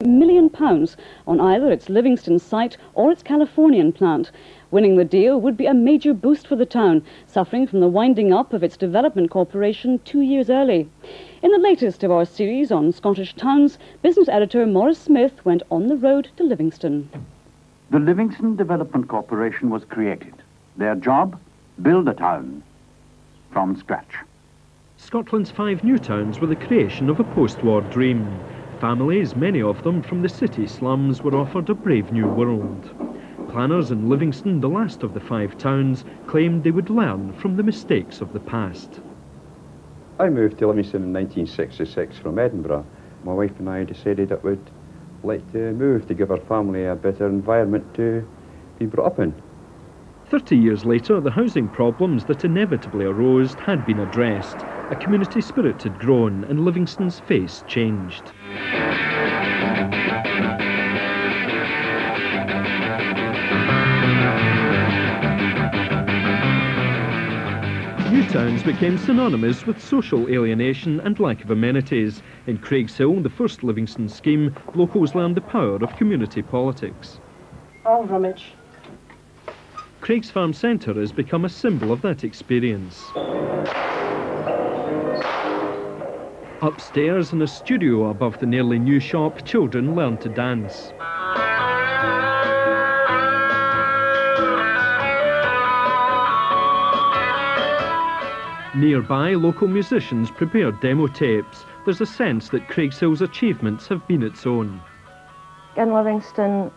£50 million on either its Livingston site or its Californian plant. Winning the deal would be a major boost for the town, suffering from the winding up of its development corporation two years early. In the latest of our series on Scottish towns, business editor Maurice Smith went on the road to Livingston. The Livingston Development Corporation was created. Their job? Build a town from scratch. Scotland's five new towns were the creation of a post-war dream. Families, many of them from the city slums, were offered a brave new world. Planners in Livingston, the last of the five towns, claimed they would learn from the mistakes of the past. I moved to Livingston in 1966 from Edinburgh. My wife and I decided that we'd like to move to give our family a better environment to be brought up in. Thirty years later, the housing problems that inevitably arose had been addressed. A community spirit had grown and Livingston's face changed. New towns became synonymous with social alienation and lack of amenities. In Craigshill, the first Livingston scheme, locals learned the power of community politics. All rummage. Craigsfarm Centre has become a symbol of that experience. Upstairs in a studio above the nearly new shop, children learn to dance. Nearby, local musicians prepare demo tapes. There's a sense that Craigshill's achievements have been its own. In Livingston,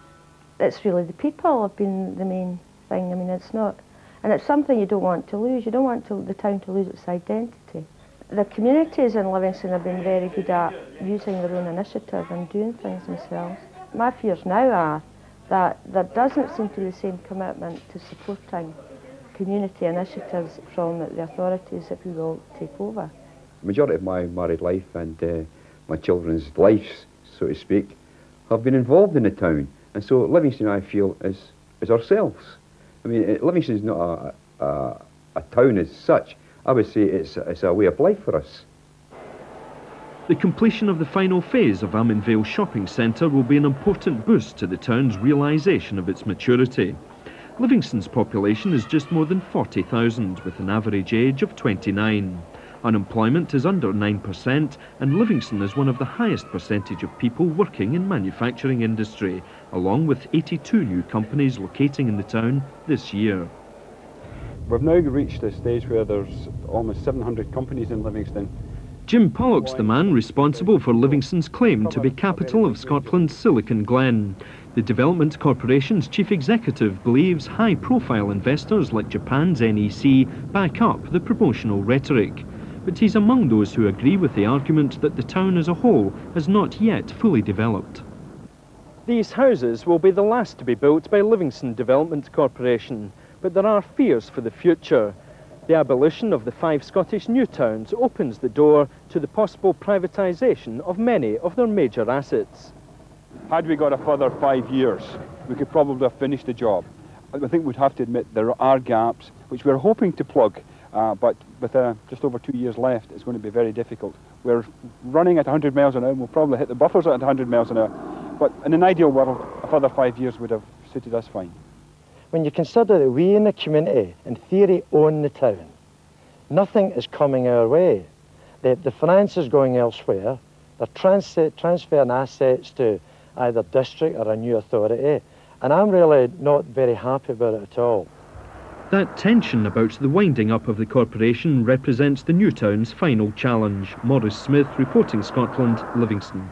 it's really the people have been the main thing. I mean, it's not, and it's something you don't want to lose. You don't want to, the town to lose its identity. The communities in Livingston have been very good at using their own initiative and doing things themselves. My fears now are that there doesn't seem to be the same commitment to supporting community initiatives from the authorities if we will take over. The majority of my married life and uh, my children's lives, so to speak, have been involved in the town. And so Livingston, I feel, is, is ourselves. I mean, Livingston is not a, a, a town as such. I would say it's, it's a way of life for us. The completion of the final phase of Almondvale Shopping Centre will be an important boost to the town's realisation of its maturity. Livingston's population is just more than 40,000, with an average age of 29. Unemployment is under 9%, and Livingston is one of the highest percentage of people working in manufacturing industry, along with 82 new companies locating in the town this year. We've now reached a stage where there's almost 700 companies in Livingston. Jim Pollok's the man responsible for Livingston's claim to be capital of Scotland's Silicon Glen. The Development Corporation's chief executive believes high-profile investors like Japan's NEC back up the promotional rhetoric. But he's among those who agree with the argument that the town as a whole has not yet fully developed. These houses will be the last to be built by Livingston Development Corporation, but there are fears for the future. The abolition of the five Scottish new towns opens the door to the possible privatisation of many of their major assets. Had we got a further five years, we could probably have finished the job. I think we'd have to admit there are gaps which we're hoping to plug, uh, but with uh, just over two years left, it's going to be very difficult. We're running at 100 miles an hour, we'll probably hit the buffers at 100 miles an hour, but in an ideal world, a further five years would have suited us fine. When you consider that we in the community, in theory, own the town, nothing is coming our way. The, the finance is going elsewhere, they're trans transferring assets to either district or a new authority. And I'm really not very happy about it at all. That tension about the winding up of the corporation represents the new town's final challenge. Maurice Smith, reporting Scotland, Livingston.